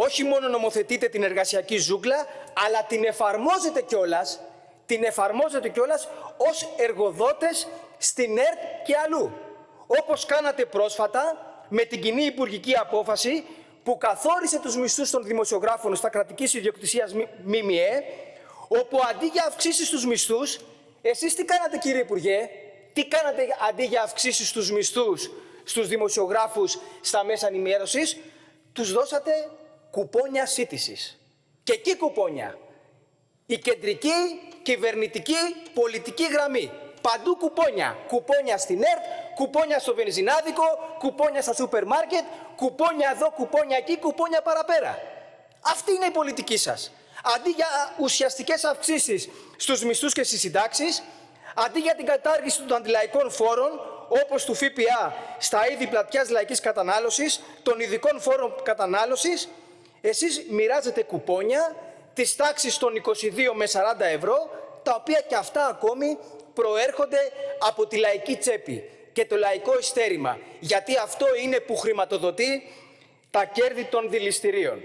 όχι μόνο νομοθετείτε την εργασιακή ζούγκλα, αλλά την εφαρμόζετε κιόλας, την εφαρμόζετε κιόλας ως εργοδότες στην ΕΡΤ και αλλού. Όπως κάνατε πρόσφατα με την κοινή υπουργική απόφαση που καθόρισε τους μισθούς των δημοσιογράφων στα κρατικής ιδιοκτησίας ΜΜΕ, όπου αντί για αυξήσεις στους μισθούς, εσείς τι κάνατε κύριε Υπουργέ, τι κάνατε αντί για αυξήσεις στους μισθούς στους δημοσιογράφους στα μέσα ενημέρωσης, τους δώσατε κουπόνια σύντησης. Και εκεί κουπόνια. Η κεντρική κυβερνητική πολιτική γραμμή. Παντού κουπόνια. Κουπόνια στην ΕΡΤ, κουπόνια στο βενζινάδικο, κουπόνια στα σούπερ μάρκετ, κουπόνια εδώ, κουπόνια εκεί, κουπόνια παραπέρα. Αυτή είναι η πολιτική σας. Αντί για ουσιαστικές αυξήσεις στους μισθούς και στις συντάξεις, αντί για την κατάργηση των αντιλαϊκών φόρων, όπως του ΦΠΑ στα είδη πλατιάς λαϊκής κατανάλωσης, των ειδικών φόρων κατανάλωσης, εσείς μοιράζετε κουπόνια της τάξης των 22 με 40 ευρώ, τα οποία και αυτά ακόμη προέρχονται από τη λαϊκή τσέπη και το λαϊκό ειστέρημα, γιατί αυτό είναι που χρηματοδοτεί τα κέρδη των δηληστηρίων.